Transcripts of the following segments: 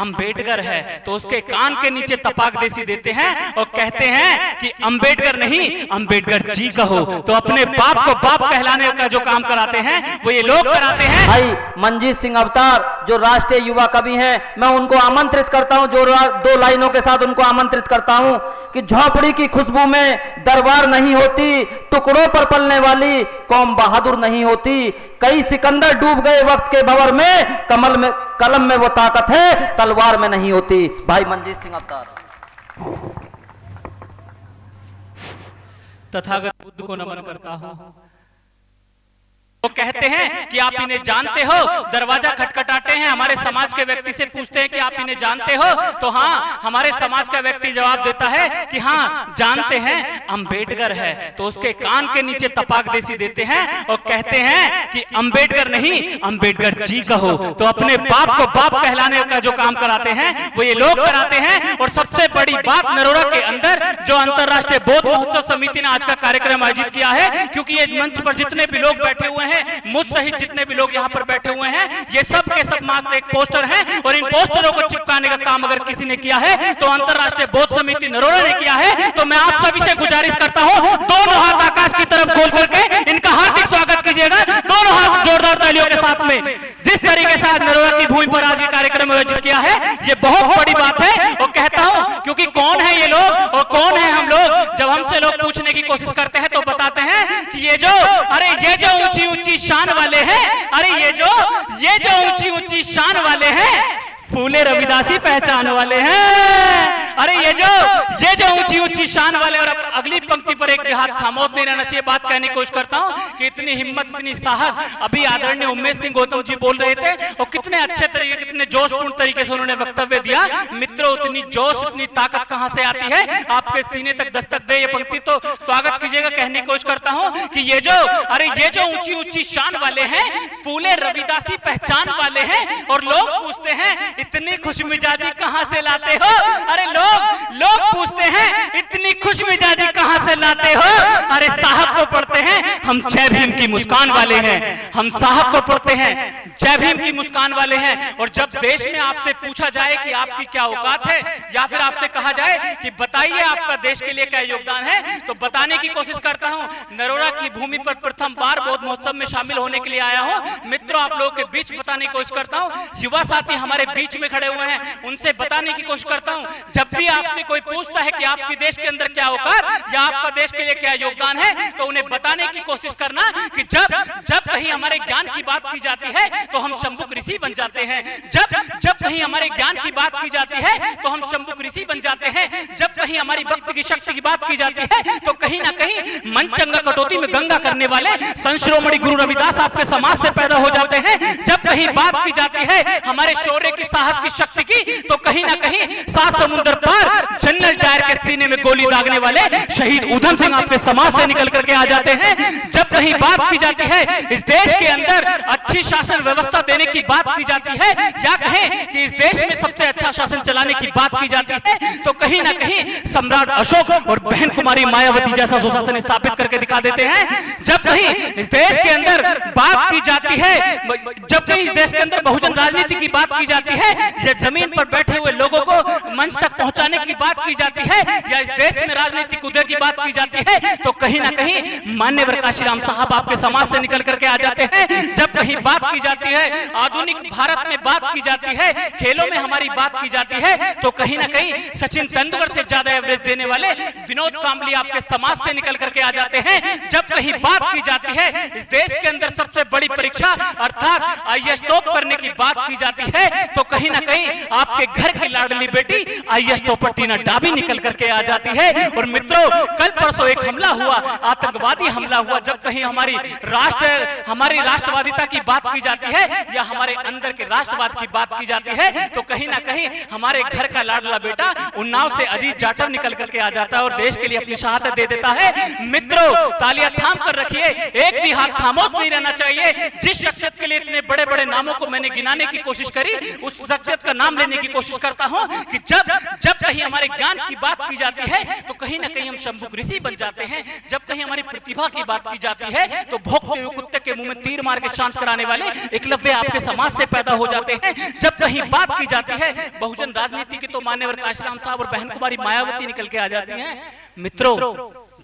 अंबेडकर है तो उसके कान के नीचे तपाक देसी देते हैं और कहते हैं कि अंबेडकर नहीं अंबेडकर जी कहो। तो अपने बाप को बाप कहलाने का जो काम कराते हैं वो ये लोग कराते हैं। भाई मंजीत सिंह अवतार जो राष्ट्रीय युवा कवि हैं मैं उनको आमंत्रित करता हूँ जो दो लाइनों के साथ उनको आमंत्रित करता हूँ कि झोपड़ी की खुशबू में दरबार नहीं होती टुकड़ों पर पलने वाली कौम बहादुर नहीं होती कई सिकंदर डूब गए वक्त के भवर में कमल में कलम में वो ताकत है, तलवार में नहीं होती। भाई मंजीत सिंह अवतार। तथागत बुद्ध को नमन करता हूँ। वो कहते हैं कि आप इन्हें जानते हो, दरवाज़ा खटखटाते हैं, हमारे समाज के व्यक्ति से पूछते हैं कि आप इन्हें जानते हो? तो हाँ हमारे समाज का व्यक्ति जवाब देता है कि हाँ जानते हैं, अंबेडकर है। तो उसके कान के नीचे तपाक देसी देते हैं और कहते हैं कि अंबेडकर नहीं, अंबेडकर जी कहो। तो अपने बाप को बाप कहलाने का जो काम कराते हैं, वो ये लोग कराते हैं और सबसे बड़ी बात नरोरा के अंदर जो अंतरराष्ट्रीय बोध महोत्सव समिति ने आज का कार्यक्रम आयोजित किया है, क्योंकि ये मंच पर जितने भी लोग बैठे हुए हैं मुझ सहित जितने भी लोग यहाँ पर बैठे हुए हैं, ये सब के सब मात्र एक पोस्टर हैं, और इन पोस्टरों को चिपकाने का काम अगर किसी ने किया है तो अंतरराष्ट्रीय बौद्ध समिति नरोरा ने किया है तो मैं आप सभी से गुजारिश करता हूँ, दोनों हाथ आकाश की तरफ़ खोल करके इनका हार्दिक स्वागत कीजिएगा, दोनों हाथ जोरदार तालियों के साथ में। जिस तरीके से आज नरोरा की भूमि पर आज ये कार्यक्रम आयोजित किया है, ये बहुत बड़ी बात है, और कहता हूँ, क्योंकि कौन है ये लोग, और कौन है हम लोग, जब हमसे लोग पूछने की कोशिश करते हैं हैं ये जो, अरे ये जो ऊँची ऊँची शान वाले हैं, अरे ये जो ये जो ऊँची ऊँची शान वाले हैं, फूले रविदासी पहचान वाले हैं। अरे ये जो ये जो ऊँची ऊँची शान वाले, और अगली पंक्ति पर एक हाथ थामो नहीं रहना चाहिए बात कहने की कोशिश करता हूँ कि इतनी हिम्मत इतनी साहस। अभी आदरणीय उमेश सिंह गौतम जी बोल रहे थे, और कितने अच्छे तरीके, कितने जोशपूर्ण तरीके से उन्होंने वक्तव्य दिया। मित्रों, उतनी जोश इतनी ताकत कहाँ से आती है? आपके सीने तक दस्तक दे ये पंक्ति तो स्वागत कीजिएगा। कहने की कोशिश करता हूँ कि ये जो, अरे ये जो ऊँची ऊँची शान वाले हैं, फूले रविदासी पहचान वाले हैं, और लोग पूछते हैं, इतनी खुश मिजाजी कहाँ से लाते हो? अरे लोग लोग पूछते हैं, इतनी खुश मिजाजी कहाँ से लाते हो? अरे साहब को पढ़ते हैं, हम जय भीम की मुस्कान वाले हैं। हम साहब को पढ़ते हैं। जय भीम की मुस्कान वाले हैं। और जब देश में आपसे पूछा जाए कि आपकी क्या औकात है या फिर आपसे कहा जाए कि बताइए आपका देश के लिए क्या योगदान है तो बताने की कोशिश करता हूँ। नरोरा की भूमि पर प्रथम बार बौद्ध महोत्सव में शामिल होने के लिए आया हूँ। मित्रों आप लोगों के बीच बताने की कोशिश करता हूँ। युवा साथी हमारे बीच में खड़े हुए हैं। उनसे बताने की कोशिश करता हूँ। जब भी आपसे कोई पूछता है कि आपके देश के अंदर क्या औकात या आपका देश के लिए क्या योगदान है तो उन्हें बताने की कोशिश करना कि जब जब कहीं हमारे ज्ञान की बात की जाती है तो हम शंभु ऋषि बन जाते हैं। जब जब कहीं हमारे ज्ञान की बात की जाती है तो हम शंबुक ऋषि बन जाते हैं। जब कहीं हमारी भक्त की शक्ति की बात की जाती है तो कहीं ना कहीं मन चंगा कटौती में गंगा करने वाले संश्रोमणी गुरु रविदास आपके समाज से पैदा हो जाते हैं। कहीं बात की जाती है हमारे शौर्य की साहस की शक्ति की तो कहीं ना कहीं सात समुद्र पार जनरल डायर के सीने में गोली दागने वाले शहीद उधम सिंह आपके समाज से निकल करके आ जाते हैं। जब कहीं बात की जाती है इस देश के अंदर अच्छी शासन व्यवस्था देने की बात की जाती है या कहें कि इस देश में सबसे अच्छा शासन चलाने की बात की जाती है तो कहीं ना कहीं सम्राट अशोक और बहन कुमारी मायावती जैसा सुशासन स्थापित करके दिखा देते हैं जब कहीं इस देश के अंदर बात की जाती है जब कहीं इस देश के अंदर बहुजन राजनीति की बात की जाती है या ज़मीन पर बैठे हुए लोगों को मंच तक पहुँचाने की बात की जाती है या इस देश में राजनीतिक उदय की बात की जाती है तो कहीं ना कहीं मान्यवर काशीराम साहब आपके समाज से निकल करके आ जाते हैं जब कहीं बात की जाती है आधुनिक भारत में बात की जाती है खेलों में हमारी बात की जाती है तो कहीं ना कहीं सचिन तेंदुलकर से ज़्यादा एवरेज देने वाले विनोद कामली आपके समाज से निकल करके आ जाते हैं जब कहीं बात की जाती है इस देश के अंदर सबसे बड़ी परीक्षा अर्थात आई टॉप करने की बात की जाती है तो कहीं ना कहीं आपके घर की लाडली बेटी आई टॉपर टीना डाबी निकल करके आ जाती है। और मित्रों, कल परसों एक हमला हुआ, आतंकवादी हमला हुआ, जब कहीं हमारी राष्ट्र, हमारी राष्ट्रवादिता की बात की जाती है, या हमारे अंदर के राष्ट्रवाद की बात की जाती है तो कहीं ना कहीं हमारे घर का लाडला बेटा उन्नाव से अजीत जाटव निकल करके आ जाता है और देश के लिए अपनी शहादत दे देता है। मित्रों, तालियाँ थाम कर रखिए, एक भी हाथ खामोश नहीं रहना चाहिए, जिस शख्सियत के लिए इतने बड़े बड़े नामों को मैंने गिनाने की कोशिश करी, उस शख्सियत का नाम लेने की कोशिश करता हूँ कि जब जब कहीं हमारे ज्ञान की बात की जाती है तो कहीं ना कहीं हम शंभुक ऋषि बन जाते हैं। जब कहीं हमारी प्रतिभा की बात की जाती है तो भोगते हुए कुत्ते के मुँह में तीर मार के शांत कराने वाले एकलव्य आपके समाज से पैदा हो जाते हैं। जब कहीं बात की जाती है, बहुजन राजनीति के तो मान्यवर काशीराम साहब और बहन कुमारी मायावती निकल के आ जाती हैं। मित्रों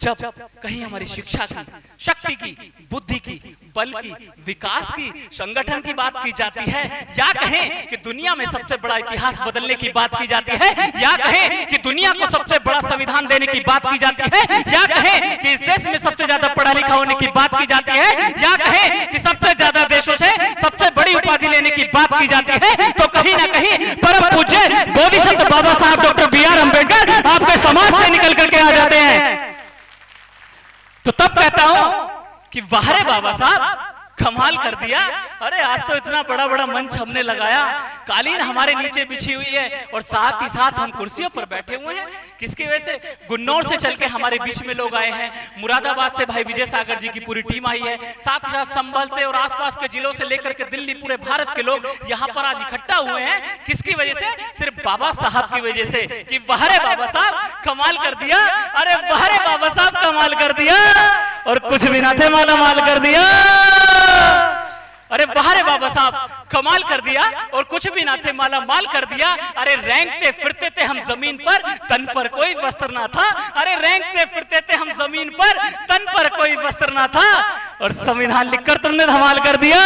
जब कहीं हमारी शिक्षा की, शक्ति की, बुद्धि की, बल की, विकास की, संगठन की बात की जाती है, या कहें कि दुनिया में सबसे बड़ा इतिहास बदलने की बात की जाती है, या कहें कि दुनिया को सबसे बड़ा संविधान देने की बात की जाती है, या कहें कि इस देश में सबसे ज़्यादा पढ़ा लिखा होने की बात की जाती है, या कहें कि सबसे ज़्यादा देशों से सबसे बड़ी उपाधि लेने की बात की जाती है तो कहीं ना कहीं परम पूज्य बोधिसत्व बाबा साहब डॉक्टर बी आर अंबेडकर आपके समाज से निकल करके आ जाते हैं तो तब कहता हूँ कि वाहरे बाबा साहब कमाल कर दिया। अरे आज तो इतना बड़ा बड़ा मंच हमने लगाया। कालीन हमारे नीचे बिछी हुई है और साथ ही साथ हम कुर्सियों पर बैठे हुए हैं। किसकी वजह से? गुन्नौर से चल के हमारे बीच में लोग आए हैं। मुरादाबाद से भाई विजय सागर जी की पूरी टीम आई है। साथ ही साथ संबल से और आसपास के जिलों से लेकर के दिल्ली पूरे भारत के लोग यहाँ पर आज इकट्ठा हुए हैं। किसकी वजह से? सिर्फ़ बाबा साहब की वजह से कि वाहरे बाबा साहब कमाल कर दिया अरे वाहरे बाबा साहब कमाल कर दिया। और कुछ भी ना थे माला माल कर दिया। अरे बाहर बाबा साहब कमाल कर दिया और कुछ भी ना थे माला माल कर दिया। अरे रैंकते फिरते थे हम ज़मीन पर तन पर कोई वस्त्र ना था। अरे रैंकते फिरते थे हम ज़मीन पर तन पर कोई वस्त्र ना था। और संविधान लिखकर तुमने धमाल कर दिया।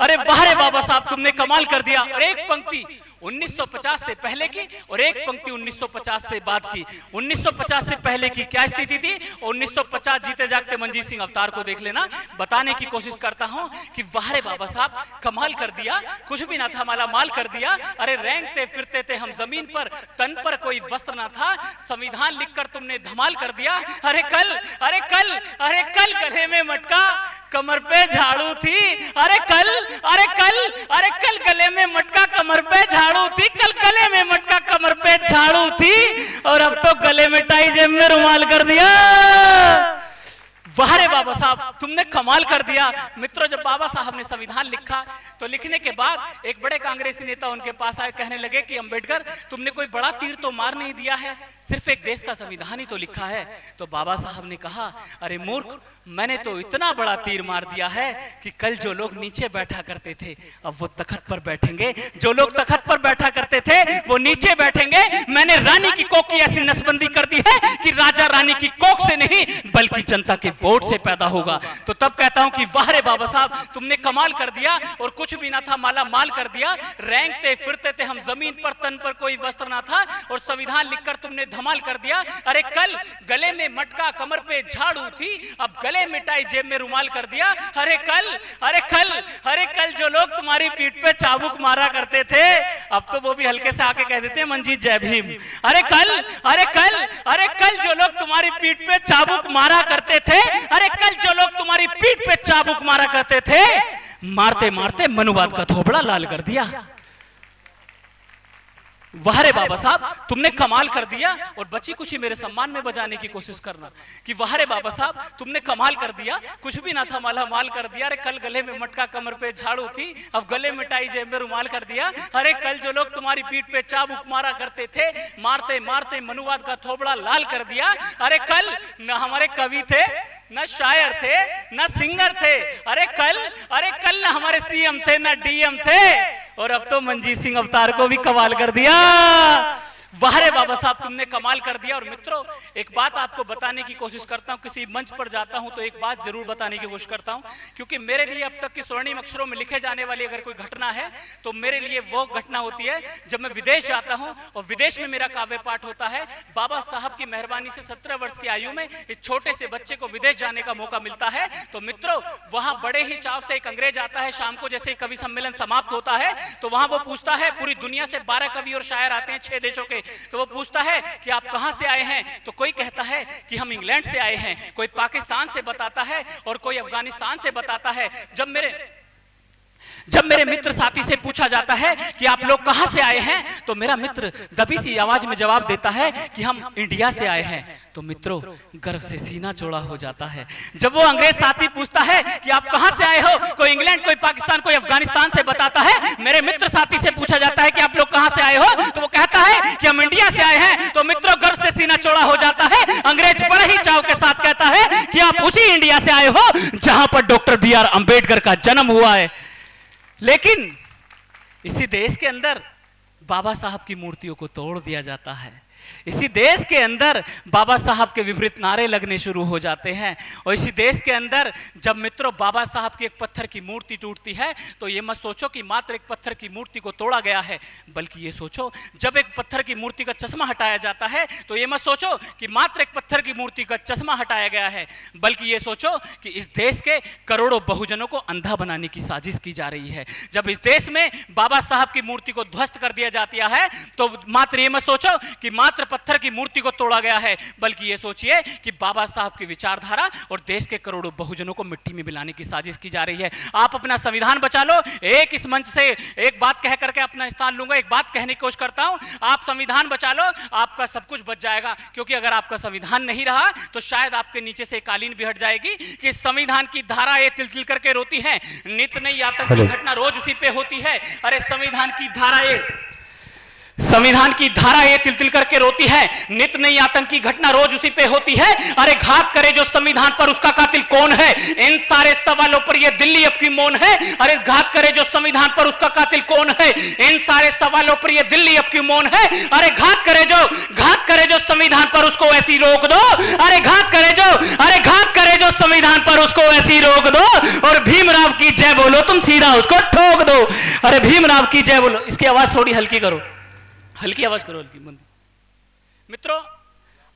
अरे बाहरे बाबा साहब तुमने कमाल कर दिया। और एक पंक्ति 1950 से पहले की और एक पंक्ति 1950 से बाद की। 1950 से पहले की क्या स्थिति थी? और 1950 जीते जागते मंजीत सिंह अवतार को देख लेना। बताने की कोशिश करता हूँ कि वाहरे बाबा साहब, कमाल कर दिया, कुछ भी ना था माला माल कर दिया। अरे रैंकते फिरते थे हम ज़मीन पर, तन पर कोई वस्त्र ना था। संविधान लिखकर तुमने धमाल कर दिया। अरे कल अरे कल अरे कल गले में मटका, कमर पे झाड़ू थी। अरे कल अरे कल अरे कल गले में मटका, कमर पे झाड़ू थी, कल गले में मटका कमर पे झाड़ू थी, और अब तो गले में टाई जेब में रुमाल कर दिया। बाबा साहब, तुमने कमाल कर दिया। मित्रों, जब बाबा साहब ने संविधान लिखा तो लिखने के बाद एक बड़े कांग्रेसी नेता उनके पास आए, कहने लगे कि अंबेडकर, तुमने कोई बड़ा तीर तो मार नहीं दिया है, सिर्फ़ एक देश का संविधान ही तो लिखा है। तो बाबा साहब ने कहा, अरे मूर्ख, मैंने तो इतना बड़ा तीर मार दिया है कि कल जो लोग नीचे बैठा करते थे, अब वो तखत पर बैठेंगे। जो लोग तखत पर बैठा करते थे, वो नीचे बैठेंगे। मैंने रानी की कोक की ऐसी नसबंदी कर दी है कि राजा रानी की कोक से नहीं, बल्कि जनता के वोट से पैदा होगा। तो तब कहता हूँ कि वाह रे बाबा साहब तुमने कमाल कर दिया और कुछ भी ना था माला माल कर दिया। रैंकते फिरते थे हम ज़मीन पर तन पर कोई वस्त्र ना था और संविधान लिखकर तुमने धमाल कर दिया। अरे कल गले में मटका कमर पे झाड़ू थी अब गले मिटाई जेब में रुमाल कर दिया। अरे कल अरे कल अरे कल जो लोग तुम्हारी पीठ पे चाबुक मारा करते थे अब तो वो भी हल्के से आके कह देते हैं मंजीत जय भीम। अरे कल अरे कल अरे कल जो लोग तुम्हारी पीठ पे चाबुक मारा करते थे अरे कल जो लोग तुम्हारी पीठ पे चाबुक मारा करते थे मारते मारते मनुवाद का थोपड़ा लाल कर दिया। वाह रे बाबा साहब तुमने कमाल कर दिया और बची कुछ ही मेरे सम्मान में बजाने की कोशिश करना। कि वाह रे बाबा साहब तुमने कमाल कर दिया। कुछ भी ना था माला माल कर दिया। अरे कल गले में मटका कमर पे झाड़ू थी अब गले मिटाई जेब में रुमाल कर दिया। अरे कल जो लोग तुम्हारी पीठ पे चाबुक मारा करते थे मारते मारते मनुवाद का थोबड़ा लाल कर दिया। अरे कल न हमारे कवि थे न शायर थे न सिंगर थे। अरे कल अरे कल न हमारे सीएम थे न डीएम थे। और अब तो मंजीत सिंह अवतार को भी कवाल कर दिया। वाह रे बाबा साहब, तुमने कमाल कर दिया। और मित्रों, एक बात आपको बताने की कोशिश करता हूँ, किसी मंच पर जाता हूँ तो एक बात ज़रूर बताने की कोशिश करता हूँ, क्योंकि मेरे लिए अब तक की स्वर्णिम अक्षरों में लिखे जाने वाली अगर कोई घटना है तो मेरे लिए वो घटना होती है, जब मैं विदेश जाता हूँ, और विदेश में मेरा काव्य पाठ होता है, बाबा साहब की मेहरबानी से सत्रह वर्ष की आयु में इस छोटे से बच्चे को विदेश जाने का मौका मिलता है तो मित्रों, वहाँ बड़े ही चाव से एक अंग्रेज़ आता है, शाम को जैसे कवि सम्मेलन समाप्त होता है तो वहाँ वो पूछता है, पूरी दुनिया से बारह कवि और शायर आते हैं, छह देशों के तो वो पूछता है कि आप कहाँ से आए हैं? तो कोई कहता है कि हम इंग्लैंड से आए हैं। कोई पाकिस्तान से बताता है और कोई अफ़गानिस्तान से बताता है। जब मेरे जब मेरे मित्र साथी से पूछा जाता है कि आप लोग कहाँ से आए हैं तो मेरा मित्र दबी सी आवाज़ में जवाब देता है कि हम इंडिया से आए हैं। तो मित्रों, गर्व से सीना चौड़ा हो जाता है। जब वो अंग्रेज़ साथी पूछता है कि आप कहाँ से आए हो, कोई इंग्लैंड, कोई पाकिस्तान, कोई अफ़गानिस्तान से बताता है, मेरे मित्र साथी से पूछा जाता है कि इंडिया से आए हो, जहाँ पर डॉक्टर बी आर अंबेडकर का जन्म हुआ है। लेकिन इसी देश के अंदर बाबा साहब की मूर्तियों को तोड़ दिया जाता है। इसी देश के अंदर बाबा साहब के विपरीत नारे लगने शुरू हो जाते हैं। और इसी देश के अंदर जब मित्रों बाबा साहब की एक पत्थर की मूर्ति टूटती है तो ये मत सोचो कि मात्र एक पत्थर की मूर्ति को तोड़ा गया है, बल्कि ये सोचो, जब एक पत्थर की मूर्ति का चश्मा हटाया जाता है तो ये मत सोचो कि मात्र एक पत्थर की मूर्ति का चश्मा हटाया गया है, बल्कि ये सोचो कि इस देश के करोड़ों बहुजनों को अंधा बनाने की साजिश की जा रही है। जब इस देश में बाबा साहब की मूर्ति को ध्वस्त कर दिया जाता है तो मात्र ये मत सोचो कि मात्र पत्थर की मूर्ति को तोड़ा गया है। बल्कि ये सोचिए कि बाबा साहब की विचारधारा और देश के करोड़ों बहुजनों को मिट्टी में मिलाने की साजिश की जा रही है। आप अपना संविधान बचा लो। एक इस मंच से एक बात कह करके अपना स्थान लूँगा। एक बात कहने की कोशिश करता हूँ। आप संविधान बचा लो। आपका सब कुछ बच जाएगा। क्योंकि अगर आपका संविधान नहीं रहा तो शायद आपके नीचे से कालीन भी हट जाएगी कि संविधान की धारा ये तिल तिल करके रोती है। नित नई आतंक घटना रोज उसी पे होती है। अरे संविधान की धारा ये संविधान की धारा ये तिल तिल करके रोती है, नित नई आतंकी घटना रोज उसी पे होती है। अरे घात करे जो संविधान पर उसका कातिल कौन है? इन सारे सवालों पर ये दिल्ली अब की मौन है। अरे घात करे जो संविधान पर उसका कातिल कौन है? इन सारे सवालों पर ये दिल्ली अब की मौन है। अरे घात करे जो, घात करे जो संविधान पर उसको ऐसी रोक दो। अरे घात करे जो, अरे घात करे जो संविधान पर उसको ऐसी रोक दो। और भीमराव की जय बोलो, तुम सीधा उसको ठोक दो। अरे भीमराव की जय बोलो, इसकी आवाज़ थोड़ी हल्की करो। हल्की आवाज़ करो हल्की मंदी मित्रों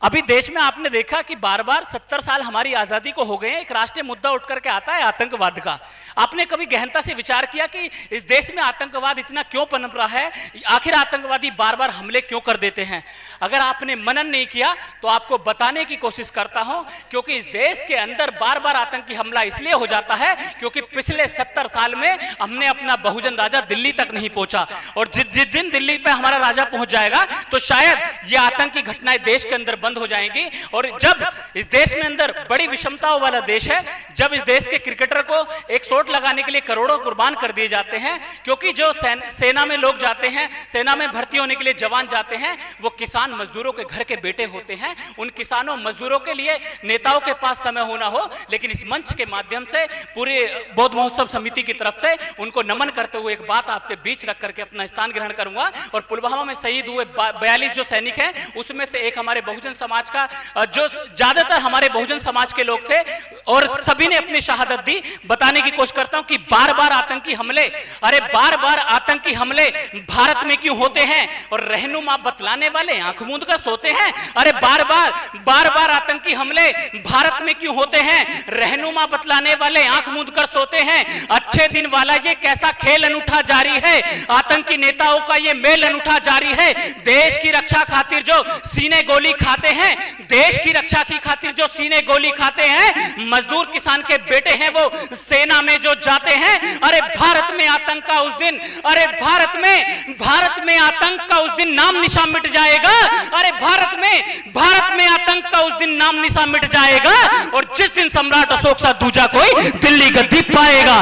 अभी देश में आपने देखा कि बार बार सत्तर साल हमारी आज़ादी को हो गए एक राष्ट्रीय मुद्दा उठ करके आता है, आतंकवाद का। आपने कभी गहनता से विचार किया कि इस देश में आतंकवाद इतना क्यों पनप रहा है? आखिर आतंकवादी बार बार हमले क्यों कर देते हैं? अगर आपने मनन नहीं किया तो आपको बताने की कोशिश करता हूँ, क्योंकि इस देश के अंदर बार बार आतंकी हमला इसलिए हो जाता है, क्योंकि पिछले सत्तर साल में हमने अपना बहुजन राजा दिल्ली तक नहीं पहुँचा। और जिस दिन दिल्ली पे हमारा राजा पहुँच जाएगा तो शायद ये आतंकी घटनाएँ देश के अंदर बंद हो जाएँगी। और जब इस देश में अंदर बड़ी विषमताओं वाला देश है जब इस देश के क्रिकेटर को एक शॉट लगाने के लिए करोड़ों कुर्बान कर दिए जाते हैं क्योंकि जो सेन, सेना में लोग जाते हैं सेना में भर्ती होने के लिए जवान जाते हैं वो किसान मजदूरों के घर के बेटे होते हैं। उन किसानों मजदूरों के लिए नेताओं के पास समय होना हो लेकिन इस मंच के माध्यम से पूरे बौद्ध महोत्सव समिति की तरफ़ से उनको नमन करते हुए एक बात आपके बीच रख करके अपना स्थान ग्रहण करूँगा। और पुलवामा में शहीद हुए बयालीस जो सैनिक हैं उसमें से एक हमारे बहुजन समाज का जो ज़्यादातर हमारे बहुजन समाज के लोग थे, और सभी ने अपनी शहादत दी। बताने की कोशिश करता हूँ कि बार बार आतंकी हमले, अरे बार बार आतंकी हमले भारत में क्यों होते हैं? और रहनुमा बतलाने वाले, आँख मूंद कर सोते हैं? अरे बार बार बार बार आतंकी हमले भारत में क्यों होते हैं? रहनुमा बतलाने वाले, आँख मूंद कर सोते हैं? अच्छे दिन वाला ये कैसा खेल अनूठा जारी है? आतंकी नेताओं का ये मेल अनूठा जारी है? देश की रक्षा खातिर जो सीने गोली खाते हैं। देश की रक्षा की खातिर जो सीने गोली खाते हैं, मजदूर किसान के बेटे हैं वो सेना में जो जाते हैं। अरे भारत में आतंक का उस दिन, अरे भारत में भारत में आतंक का उस दिन नाम निशा मिट जाएगा। अरे भारत में भारत में आतंक का उस दिन नाम निशा मिट जाएगा। और जिस दिन सम्राट अशोक सा दूजा कोई दिल्ली गद्दी पाएगा।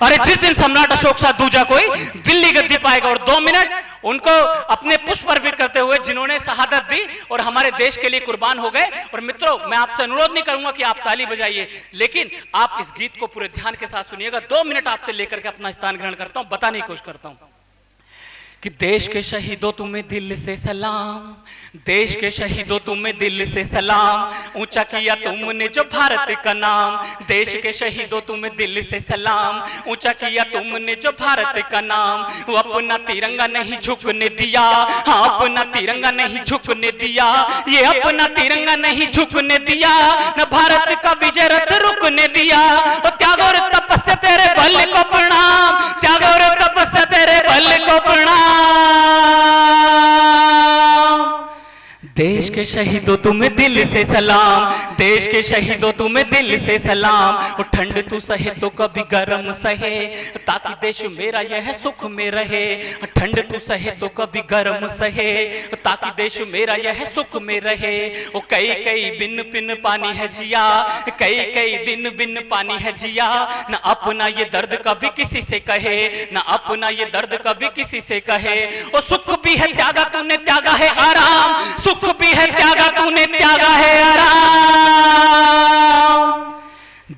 अरे जिस दिन सम्राट अशोक शाह दूजा कोई, दिल्ली गद्दी पाएगा और दो मिनट, उनको अपने पुष्प अर्पित करते हुए जिन्होंने शहादत दी और हमारे देश के लिए कुर्बान हो गए। और मित्रों, मैं आपसे अनुरोध नहीं करूँगा कि आप ताली बजाइए, लेकिन आप इस गीत को पूरे ध्यान के साथ सुनिएगा। दो मिनट आपसे लेकर के अपना स्थान ग्रहण करता हूँ, बताने की कोशिश करता हूँ। कि देश के शहीदों तुम्हें दिल से सलाम, देश के शहीदों तुम्हें दिल से सलाम, ऊँचा किया तुमने जो भारत का नाम, देश के शहीदों तुम्हें दिल से सलाम, ऊँचा किया तुमने जो भारत का नाम, वो अपना तिरंगा नहीं झुकने दिया हाँ अपना तिरंगा नहीं झुकने दिया, ये अपना तिरंगा नहीं झुकने दिया, न भारत का विजय रथ रुकने दिया त्याग और तपस्या तेरे बल को प्रणाम। त्याग और तपस्या तेरे बल को प्रणाम। देश के शहीदों तुम्हें दिल से सलाम। देश के शहीदों तुम्हें दिल से सलाम। और ठंड तू सहे तो कभी गर्म सहे। ताकि देश मेरा यह सुख में रहे। ठंड तू सहे तो कभी गर्म सहे। ताकि देश मेरा यह सुख में रहे। ओ कई कई बिन पिन पानी है जिया। कई कई दिन बिन पानी है जिया। न अपना ये दर्द कभी किसी से कहे। न अपना ये दर्द कभी किसी से कहे। ओ सुख भी है, त्यागा तूने, त्यागा है आराम। सुख भी है त्यागा तूने त्यागा है आराम।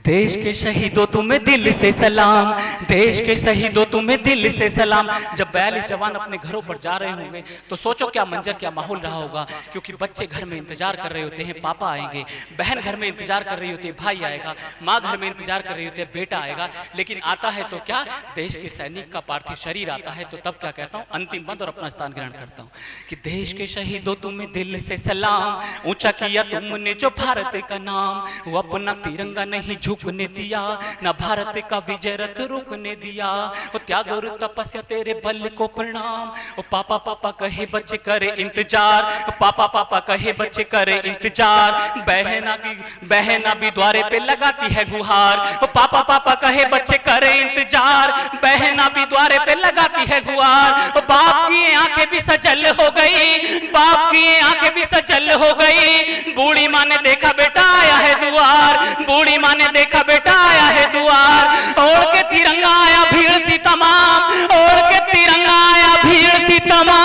देश के शहीदों तुम्हें दिल से सलाम, देश के शहीदों तुम्हें दिल से सलाम। जब बयालीस जवान अपने घरों पर जा रहे होंगे तो सोचो क्या मंजर, क्या माहौल रहा होगा, क्योंकि बच्चे घर में इंतज़ार कर रहे होते हैं, पापा आएँगे, बहन घर में इंतज़ार कर रही होती है, भाई आएगा, माँ घर में इंतज़ार कर रही होती है, बेटा आएगा। लेकिन आता है तो क्या? देश के सैनिक का पार्थिव शरीर आता है तो तब क्या कहता हूँ? अंतिम बंद और अपना स्थान ग्रहण करता हूँ। कि देश के शहीदों तुम्हें दिल से सलाम, ऊँचा किया तुमने जो भारत का नाम, वो अपना तिरंगा नहीं झुकने दिया, न भारत का विजय रथ रुकने दिया। वो त्याग और तपस्या तेरे बल को प्रणाम। वो पापा पापा कहे बच्चे करे इंतज़ार। पापा पापा कहे बच्चे करे इंतज़ार। बहना की बहना भी द्वारे पे लगाती है गुहार। वो पापा पापा कहे बच्चे करे इंतज़ार। बहना भी द्वारे पे लगाती है गुहार। बाप की आँखें भी सजल हो गई। बाप की आँखें भी सजल हो गई। बूढ़ी माँ ने देखा बेटा आया है दुआर। बूढ़ी माँ ने देखा बेटा आया है दुआर ओढ़ के तिरंगा आया, भीड़ थी तमाम। ओढ़ के तिरंगा आया, भीड़ थी तमाम।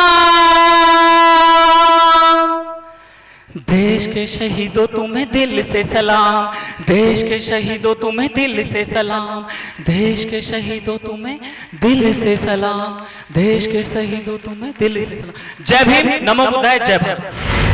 देश के शहीदों तुम्हें दिल से सलाम। देश के शहीदों तुम्हें दिल से सलाम। देश के शहीदों तुम्हें दिल से सलाम। देश के शहीदों तुम्हें दिल से सलाम। जय भीम। नमो बुद्धाय, जय भारत।